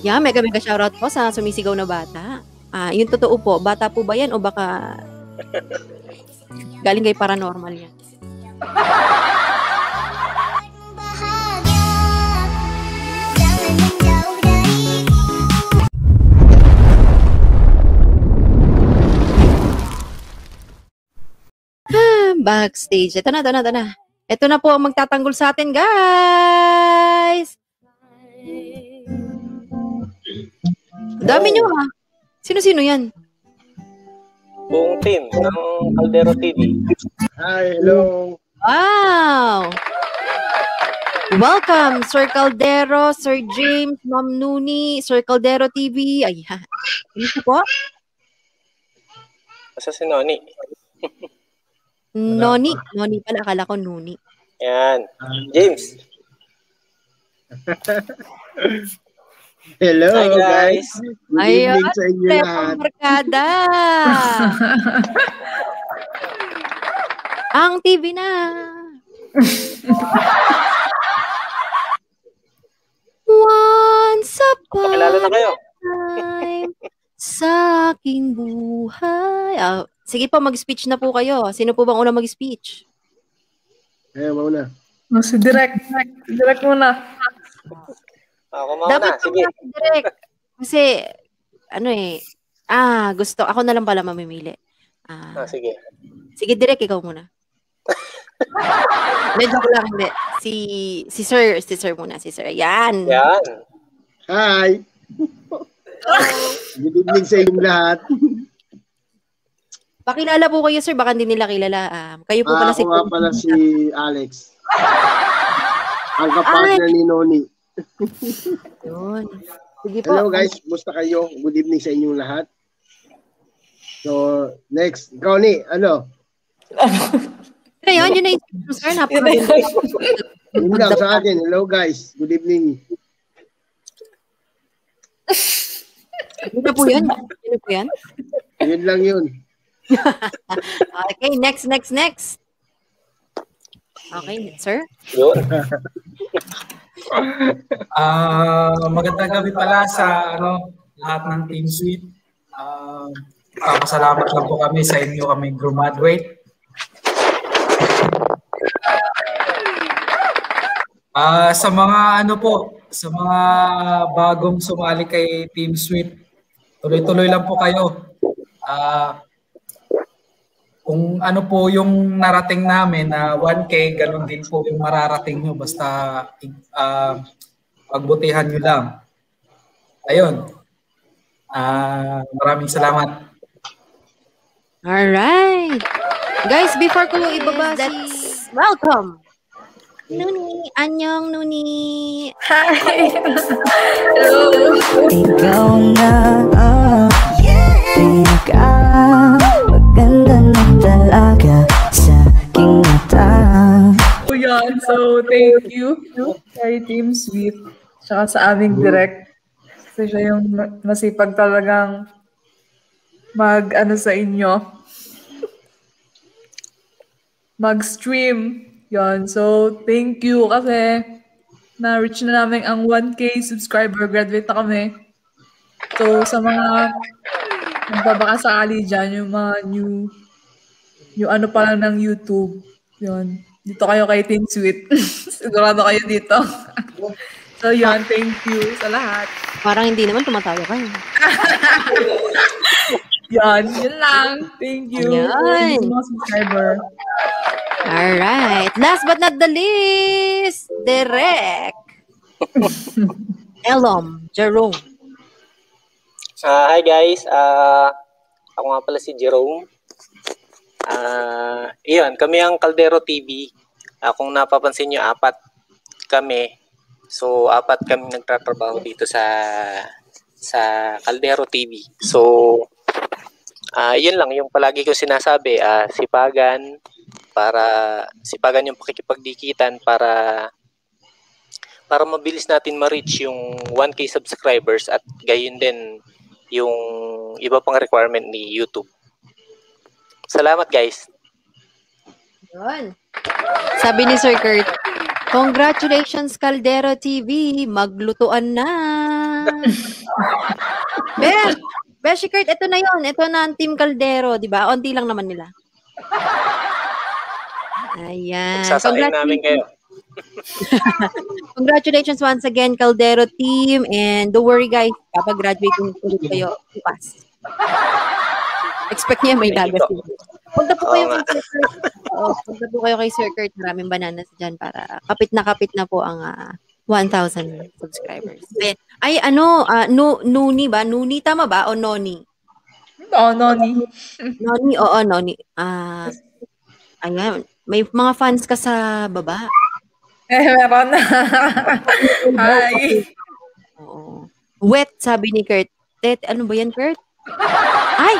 Yeah, mega mega shoutout po sa sumisigaw na bata. Ah, yung totoo po, bata po ba yan o baka galing kay paranormal yan? Ah, backstage. Ito na, ito na, ito na. Ito na po ang magtatanggol sa atin, guys! Dami nyo ha. Sino-sino yan? Buong team ng Caldero TV. Hi, hello. Wow! Welcome, Sir Caldero, Sir James, Ma'am Nuni, Sir Caldero TV. Ayan. Ano po? Asa si Noni? Noni. Noni pala. Akala ko Nuni. Yan. James. Hello, Hi, guys. guys. Good Ayan, evening sa inyo lahat. Ang TV na. Once Pakilala na upon kayo. time sa aking buhay. Ah, sige po, mag-speech na po kayo. Sino po bang una mag-speech? Ayaw, mauna. No, si Direk. Direk muna. Ako mauna. Dapat Sige. po direct. Kasi, ano eh, ah, gusto, ako na lang pala mamimili. Ah, Ah, sige. sige, direct, ikaw muna. Medyo ko lang, hindi. Si, si Sir, si Sir muna, si Sir. Yan. Yan. Hi. Good evening sa inyong lahat. Pakilala po kayo, Sir. Baka hindi nila kilala. Ah, kayo po pala Ah, ako nga pala si Alex. Ang kapartner ni Noni. Yun. Sige po. Hello guys, musta kayo? Good evening sa inyong lahat. So, next. Ikaw ni, ano? Ano yun? Yun na yung Sir. Napakaganda. Yun lang sa akin. Hello guys, good evening. Yun na po yun. Yun na po yan. Yun lang yun. Okay, next, next, next. Okay, sir. Yun. Ah, magandang gabi pala sa ano lahat ng Team Suite. Ah, papasalamat lang po kami sa inyo kami graduate. Ah, sa mga ano po, sa mga bagong sumali kay Team Suite, tuloy-tuloy lang po kayo. Ah, kung ano po yung narating namin na 1K, ganun din po yung mararating nyo. Basta uh, pagbutihan nyo lang. Ayun. Ah, maraming salamat. Alright. Guys, before ko ibaba si... Welcome! Nuni, anyong Nuni. Hi! Hello! Ikaw na ang So, yan. So, thank you kay Team Sweet. Tsaka sa aming direct. Kasi siya yung ma- masipag talagang mag, ano sa inyo, mag-stream. Yan. So, thank you kasi na-reach na namin ang 1K subscriber. Graduate na kami. So, sa mga nagbabakasakali dyan, yung mga new, yung ano pa lang ng YouTube, yun. Dito kayo kay Team Sweet. Sigurado kayo dito. so, yun. Thank you sa lahat. Parang hindi naman tumatawa ka. Yan. Yun lang. Thank you. Ayan. Thank you, mga subscriber. Alright. Last but not the least, Derek. Elom, Jerome. Ah, hi guys. Ah, ako nga pala si Jerome. Ah, iyon, kami ang Caldero TV. Ah, kung napapansin niyo, apat kami. So, apat kami nagtatrabaho dito sa sa Caldero TV. So, ah, yun lang yung palagi ko sinasabi, ah, sipagan para sipagan yung pakikipagdikitan para para mabilis natin ma-reach yung 1K subscribers at gayon din yung iba pang requirement ni YouTube. Salamat guys. Yun. Sabi ni Sir Kurt, Congratulations, Caldero TV. Maglutuan na. Besh! Beshi Kurt, ito na yon. Ito na ang Team Caldero, di ba? Onti lang naman nila. Ayan. Sasayin namin kayo. Congratulations once again, Caldero team. And don't worry guys, kapag-graduate ulit kayo, bukas. Expect niya may po. Punta po kayo kay Sir Kurt. Oo, punta po kayo kay Sir Kurt. Maraming bananas dyan para kapit na kapit na po ang ah, 1,000 subscribers. Ayan. Ay, ano, ah, nu, Nuni ba? Nuni, tama ba? O Noni? Oo, Noni. Noni, oo, Noni. Ah, ayan. May mga fans ka sa baba. Eh, meron na. Hi. Oo. Wet, sabi ni Kurt. Tet, ano ba yan, Kurt? Ay!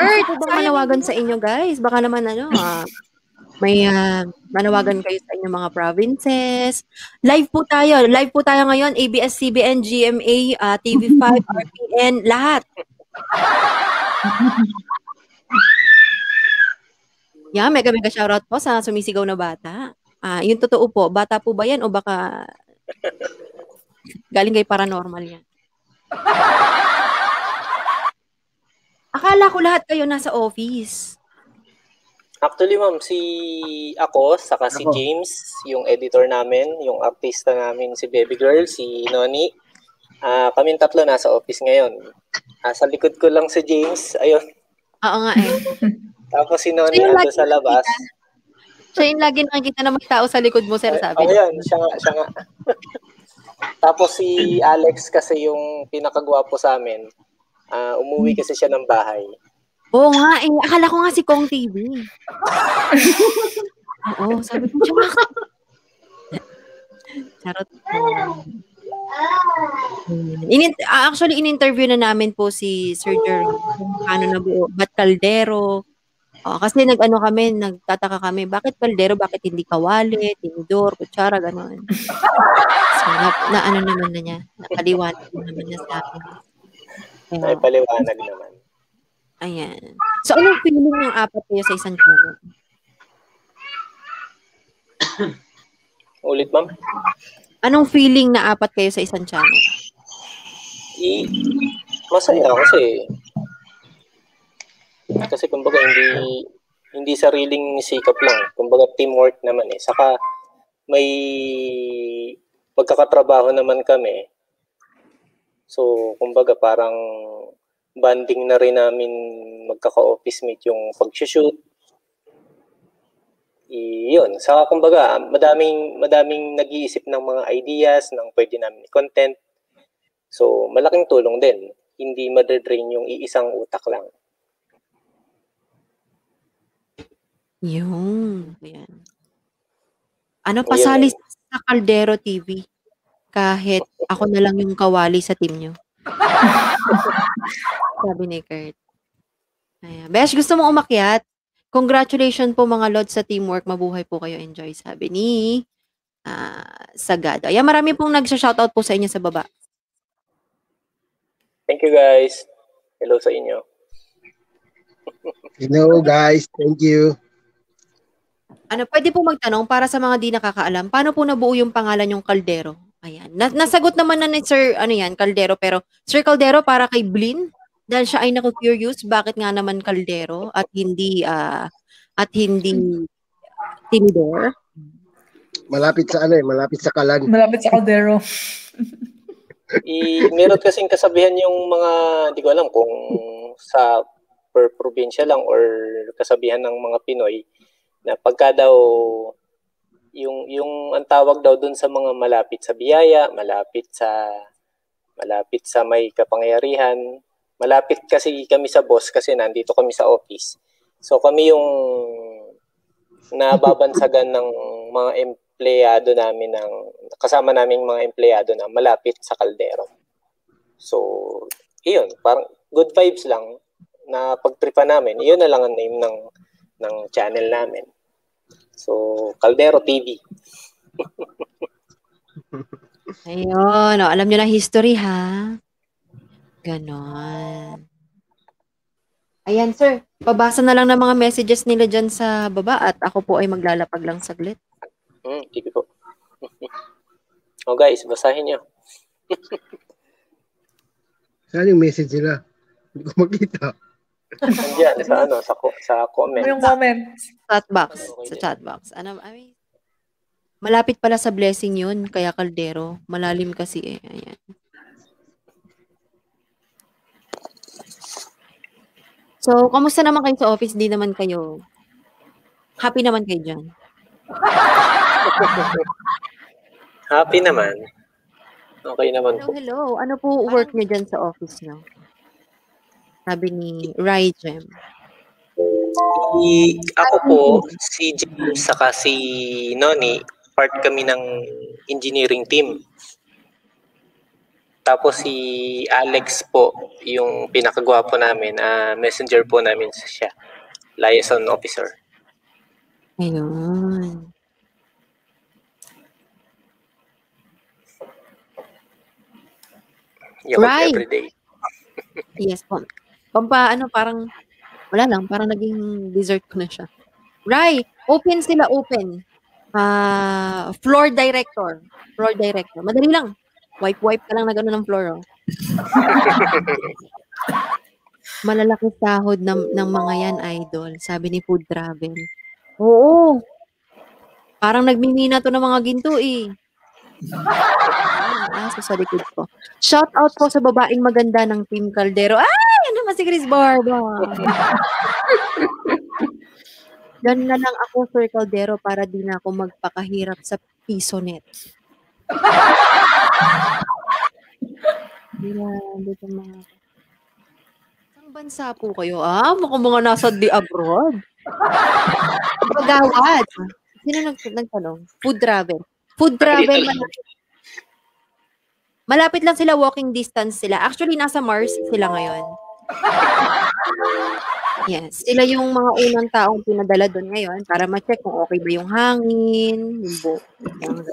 Kurt, ito bang manawagan sa inyo, guys? Baka naman, ano, ah, may ah, manawagan kayo sa inyong mga provinces. Live po tayo. Live po tayo ngayon. ABS-CBN, GMA, ah, TV5, RPN, lahat. Yeah, mega mega shoutout po sa sumisigaw na bata. Ah, yung totoo po, bata po ba yan o baka galing kay paranormal yan? Akala ko lahat kayo nasa office. Actually, ma'am, si ako, saka si Ako. James, yung editor namin, yung artista namin, si Baby Girl, si Noni. Ah, kami tatlo nasa office ngayon. Ah, sa likod ko lang si James, ayun. Oo nga eh. Tapos si Noni yung ando sa labas. Siya yung lagi nakikita na may tao sa likod mo, sir, sabi. Oh, yan, siya nga, siya nga. Tapos si Alex kasi yung pinakagwapo sa amin. Ah, umuwi kasi siya ng bahay. Oo nga eh. Akala ko nga si Kong TV. Oo, sabi ko siya. Charot. In, actually, in-interview na namin po si Sir Jerome kung paano nabuo. Ba't kaldero? Oh, kasi nag-ano kami, nagtataka kami, bakit kaldero, bakit hindi kawali, tinidor, kutsara, gano'n. So, na, na ano naman na niya, nakaliwanag naman niya sa akin. Kaya, Ay, paliwanag naman. Ayan. So, anong feeling ng apat kayo sa isang channel? Ulit, ma'am. Anong feeling na apat kayo sa isang channel? I, masaya kasi kasi kumbaga hindi hindi sariling sikap lang. Kumbaga teamwork naman eh. Saka may pagkakatrabaho naman kami. So, kumbaga parang banding na rin namin magkaka-office mate yung pag-shoot. Iyon. Saka kumbaga, madaming madaming nag-iisip ng mga ideas ng pwede namin i-content. So, malaking tulong din. Hindi madredrain yung iisang utak lang. Yun. Ayan. Ano, pasali sa Caldero TV. Kahit ako na lang yung kawali sa team nyo. Sabi ni Kurt. Ayan. Besh, gusto mo umakyat? Congratulations po mga lods sa teamwork. Mabuhay po kayo. Enjoy, sabi ni ah Sagado. Ayan, marami pong nagsha-shoutout po sa inyo sa baba. Thank you guys. Hello sa inyo. Hello guys, thank you. Ano, pwede po magtanong para sa mga di nakakaalam, paano po nabuo yung pangalan yung Caldero? Ayan. Na- nasagot naman na ni Sir, ano yan, Caldero, pero Sir Caldero para kay Blin, dahil siya ay naku-curious, bakit nga naman Caldero at hindi, ah, at hindi Tinidor? Malapit sa ano eh, malapit sa kalan. Malapit sa Caldero. I, meron kasing kasabihan yung mga, di ko alam kung sa per probinsya lang or kasabihan ng mga Pinoy na pagka daw yung yung ang tawag daw doon sa mga malapit sa biyaya, malapit sa malapit sa may kapangyarihan, malapit kasi kami sa boss kasi nandito kami sa office. So kami yung nababansagan ng mga empleyado namin ng kasama naming mga empleyado na malapit sa kaldero. So, iyon, parang good vibes lang na pagtripa namin. Iyon na lang ang name ng ng channel namin. So, Caldero TV. Ayun, oh, alam nyo na history ha. Ganon. Ayan, sir. Pabasa na lang ng mga messages nila dyan sa baba at ako po ay maglalapag lang saglit. Hmm, TV po. oh guys, basahin nyo. Saan yung message nila? Hindi ko makita. Nandiyan, sa ano, sa, ko- sa comment. Yung comment? Chat box. Sa chat box. Ano, I mean, malapit pala sa blessing yun, kaya kaldero. Malalim kasi eh. Ayan. So, kamusta naman kayo sa office? Di naman kayo, happy naman kayo dyan. Happy naman. Okay naman Hello, po. hello. Ano po work niyo dyan sa office niyo? Sabi ni Rai Jem. Si, ako po, si James saka si Noni, part kami ng engineering team. Tapos si Alex po, yung pinakagwapo namin, ah, messenger po namin siya. Liaison officer. Ayun. Yakap Right. everyday. Yes po. Pampa, ano, parang, wala lang, parang naging dessert ko na siya. Rai, open sila, open. Ah, floor director. Floor director. Madali lang. Wipe-wipe ka lang na gano'n ng floor, oh. Malalaki sahod ng, ng mga yan, idol. Sabi ni Food Travel. Oo. Parang nagmimina to ng mga ginto, eh. Ah, sa likod ko. Shout out po sa babaeng maganda ng Team Caldero. Ay, naman si Chris Barba. Diyan na lang ako, Sir Caldero, para di na ako magpakahirap sa piso net. Hindi na, hindi ko mga... Saan bansa po kayo? Ah, mukhang mga nasa di abroad. Pagawad. Sino nag nagtanong? Food travel. Food travel. malapit, malapit lang sila, walking distance sila. Actually, nasa Mars sila ngayon. Yes. Sila yung mga unang taong pinadala doon ngayon para ma-check kung okay ba yung hangin, yung bu- yung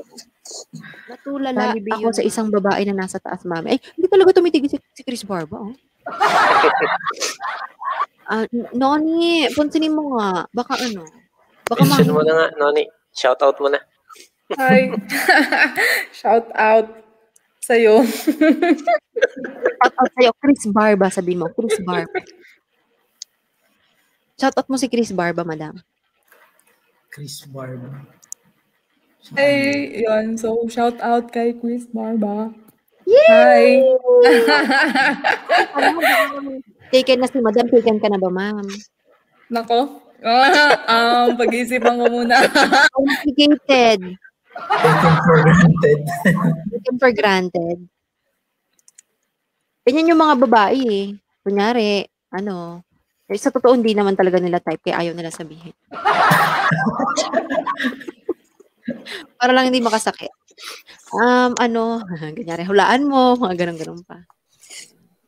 Natulala ako sa isang babae na nasa taas, mami. Ay, hindi talaga tumitigil si, si Chris Barba, oh. Ah, N- Noni, pansinin mo nga. Baka ano? Baka Mention mo na nga, Noni. Shout out mo na. Hi. Shout out sa'yo. shout out sa'yo, Chris Barba, sabi mo. Chris Barba. Shout out mo si Chris Barba, madam. Chris Barba. Hey, yun. So, shout out kay Chris Barba. Hi. Taken na si madam. Taken ka na ba, ma'am? Nako. Ah, um, pag-iisipan ko muna. Complicated. Taken for granted. Taken for granted. Ganyan yung mga babae eh. Kunyari, ano, eh, sa totoo hindi naman talaga nila type kaya ayaw nila sabihin. Para lang hindi makasakit. Um, ano, ganyari, hulaan mo, mga ganun-ganun pa.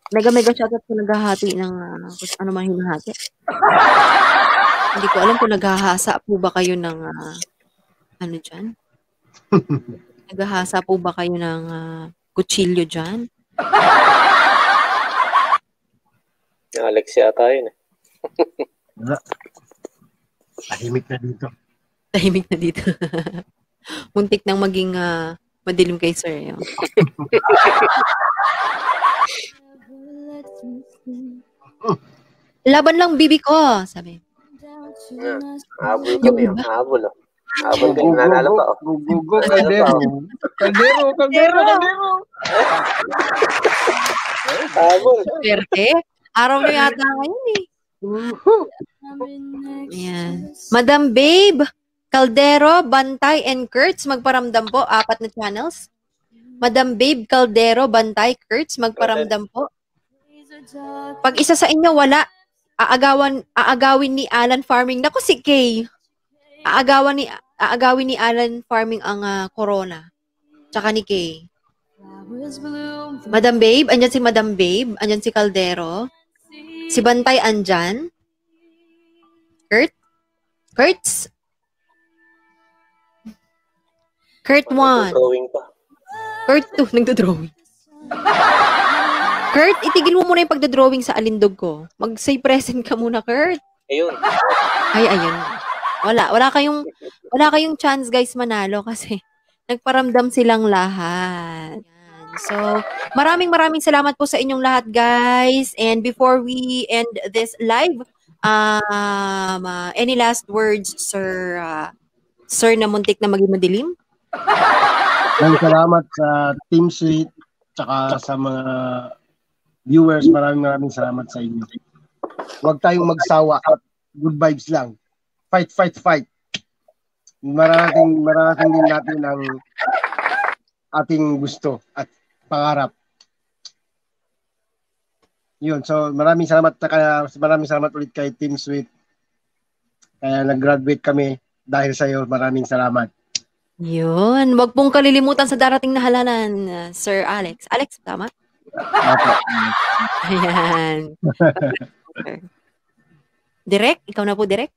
Mega mega shoutout ko naghahati ng ah, kung ano man hinahati. hindi ko alam kung naghahasa po ba kayo ng ah, ano dyan? Naghahasa po ba kayo ng ah, kutsilyo dyan? Alex yata yun. eh. Tahimik na dito. Tahimik na dito. Muntik nang maging ah, madilim kay sir. Yun. Laban lang bibi ko, sabi. Yeah. Habol kami. oh. Habol. Oh. Habol kami. Nanalo pa. Oh. Gugugo, kaldero. Kaldero, kaldero, kaldero. Habol. Swerte. Araw nyo yata ngayon eh. Ayan. Madam Babe, Caldero, Bantay, and Kurtz, magparamdam po. Apat na channels. Madam Babe, Caldero, Bantay, Kurtz, magparamdam po. Pag isa sa inyo wala, aagawan, aagawin ni Alan Farming. Naku, si Kay. Aagawan ni, aagawin ni Alan Farming ang ah, corona. Tsaka ni Kay. Madam Babe, andyan si Madam Babe, andyan si Caldero. Si Bantay andyan. Kurt? Kurtz? Kurt 1. Drawing pa. Kurt 2. Nagdodrawing. Kurt, itigil mo muna yung pagdodrawing sa alindog ko. Mag-say present ka muna, Kurt. Ayun. Ay, ayun. Wala. Wala kayong, wala kayong chance, guys, manalo kasi nagparamdam silang lahat. So, maraming maraming salamat po sa inyong lahat, guys. And before we end this live, um, uh, any last words, Sir, uh, Sir na muntik na maging madilim? Maraming salamat sa Team Sweet, tsaka sa mga viewers. Maraming maraming salamat sa inyo. Huwag tayong magsawa at good vibes lang. Fight, fight, fight. Mararating, mararating din natin ang ating gusto at pangarap. Yun, so maraming salamat kaya maraming salamat ulit kay Team Sweet. Kaya nag-graduate kami dahil sa iyo. Maraming salamat. Yun. Huwag pong kalilimutan sa darating na halalan, uh, Sir Alex. Alex, tama? Opo. Ayan. Direk, ikaw na po, Direk.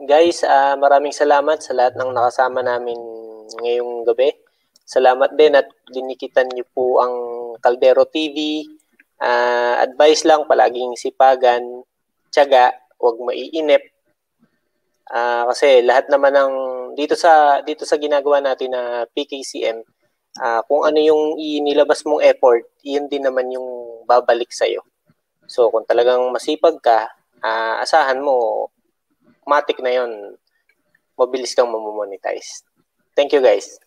Guys, ah, maraming salamat sa lahat ng nakasama namin ngayong gabi. Salamat din at dinikitan niyo po ang Caldero TV. Ah, advice lang, palaging sipagan, tiyaga, huwag maiinip. Ah, kasi lahat naman ng dito sa dito sa ginagawa natin na PKCM, ah, kung ano yung inilabas mong effort, yun din naman yung babalik sa So kung talagang masipag ka, ah, asahan mo matik na yon mabilis kang mamonetize. Thank you guys.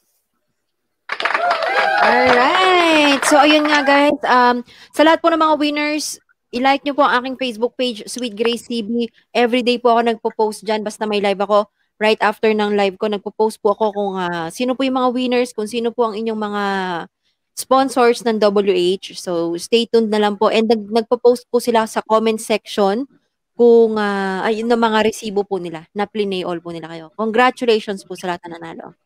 Alright. So, ayun nga guys. Um, sa lahat po ng mga winners, i-like nyo po ang aking Facebook page, Sweet Grace CB. Everyday po ako nagpo-post dyan basta may live ako. Right after ng live ko, nagpo-post po ako kung uh, sino po yung mga winners, kung sino po ang inyong mga sponsors ng WH. So, stay tuned na lang po. And nag nagpo-post po sila sa comment section kung uh, ayun na mga resibo po nila, na plinay all po nila kayo. Congratulations po sa lahat na nanalo.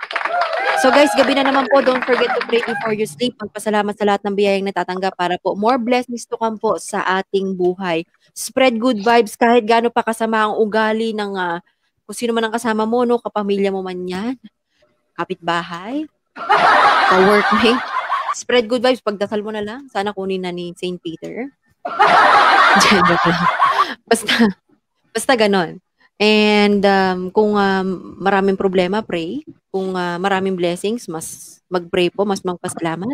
So guys, gabi na naman po. Don't forget to pray before you sleep. Magpasalamat sa lahat ng biyayang natatanggap para po more blessings to come po sa ating buhay. Spread good vibes kahit gaano pa kasama ang ugali ng uh, kung sino man ang kasama mo, no, kapamilya mo man yan, kapitbahay, ka-workmate. Spread good vibes. Pagdasal mo na lang. Sana kunin na ni St. Peter. basta, basta ganon. And um, kung um, maraming problema, pray. Kung uh, maraming blessings, mas mag-pray po, mas magpasalamat.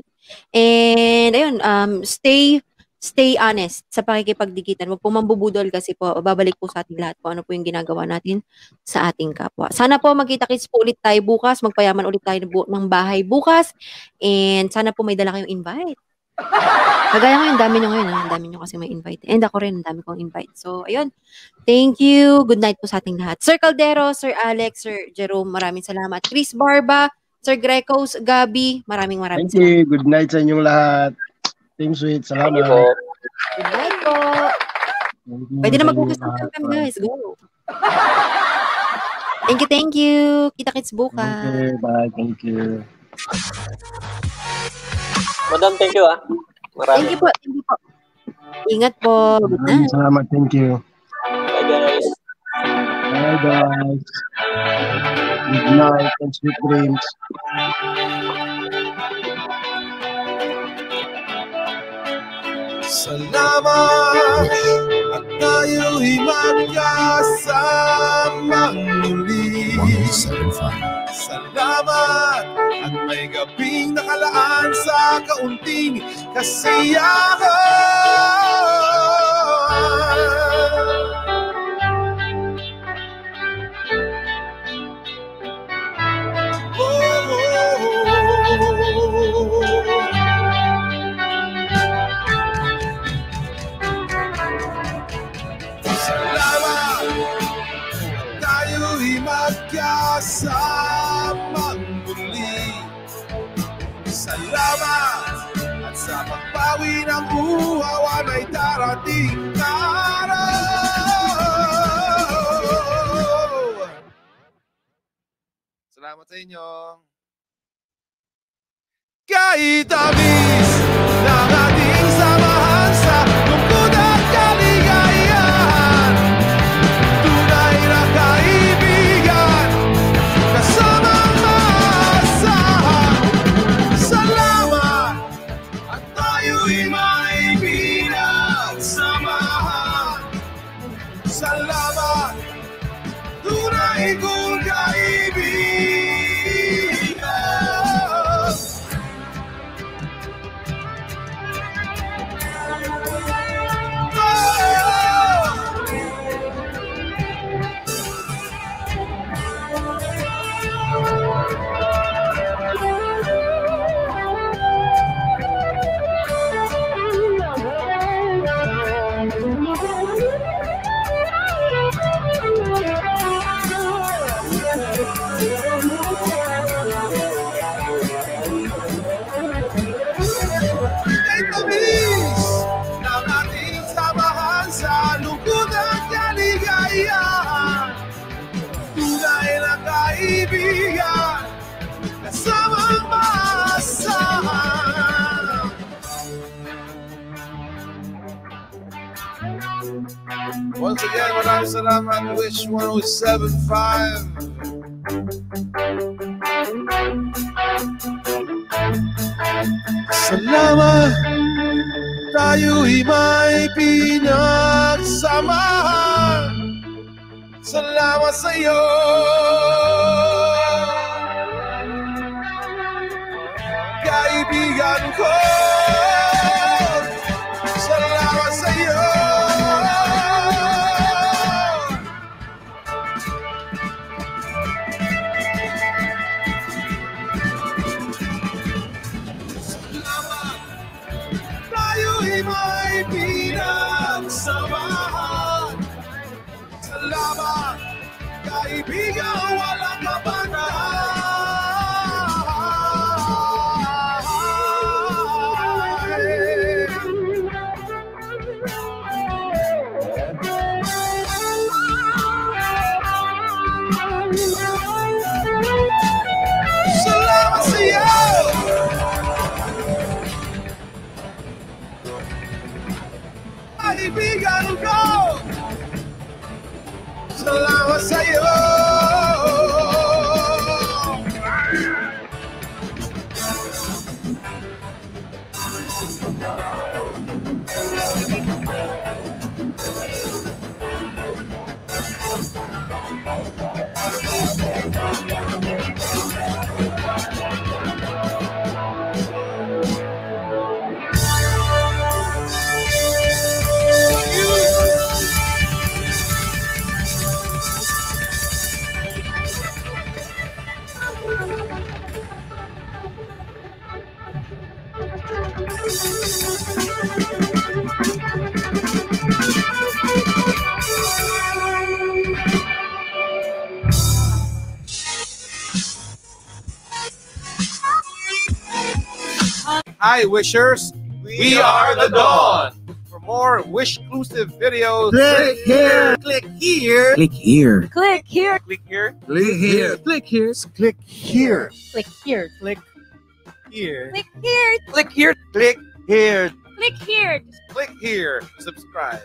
And ayun, um, stay stay honest sa pakikipagdikitan. Huwag po mambubudol kasi po, babalik po sa ating lahat po ano po yung ginagawa natin sa ating kapwa. Sana po magkita-kits po ulit tayo bukas, magpayaman ulit tayo ng bahay bukas, and sana po may dala kayong invite. Kagaya ngayon, dami nyo ngayon. Ang dami nyo kasi may invite. And ako rin, ang dami kong invite. So, ayun. Thank you. Good night po sa ating lahat. Sir Caldero, Sir Alex, Sir Jerome, maraming salamat. Chris Barba, Sir Grecos, Gabi, maraming maraming Thank you. Good night sa inyong lahat. Team Sweet, salamat. Thank you po. Good night po. Pwede na mag-focus ng FM, guys. Go. Thank you, thank you. Kita-kits bukas. Okay, bye. Thank you. Madam, thank you ah. Marami. Thank you po. Thank you po. Ingat po. Maraming salamat. Thank you. Bye guys. Bye, guys. Good night and sweet dreams. Salamat at tayo'y magkasamang muli. Salamat at may gabing nakalaan sa kaunting kasiyahan. Salamat. Tayo'y magkasamang pagbawi ng uhawan ay darating na araw. Salamat sa inyo. Kahit tamis Salamat Tunay kong kaibigan Once again, maraming salamat. Wish 1075. Salamat tayo'y may pinagsamahan. Salamat sa iyo. Kaibigan ko. Kaibigan ko! Salamat sa iyo! Hi, wishers. We, are the Dawn. For more wish-exclusive videos, click here. Click here. Click here. Click here. Click here. Click here. Click here. Click here. Click here. Click here. Click here. Click here. Click here. Click here. Click here. Subscribe.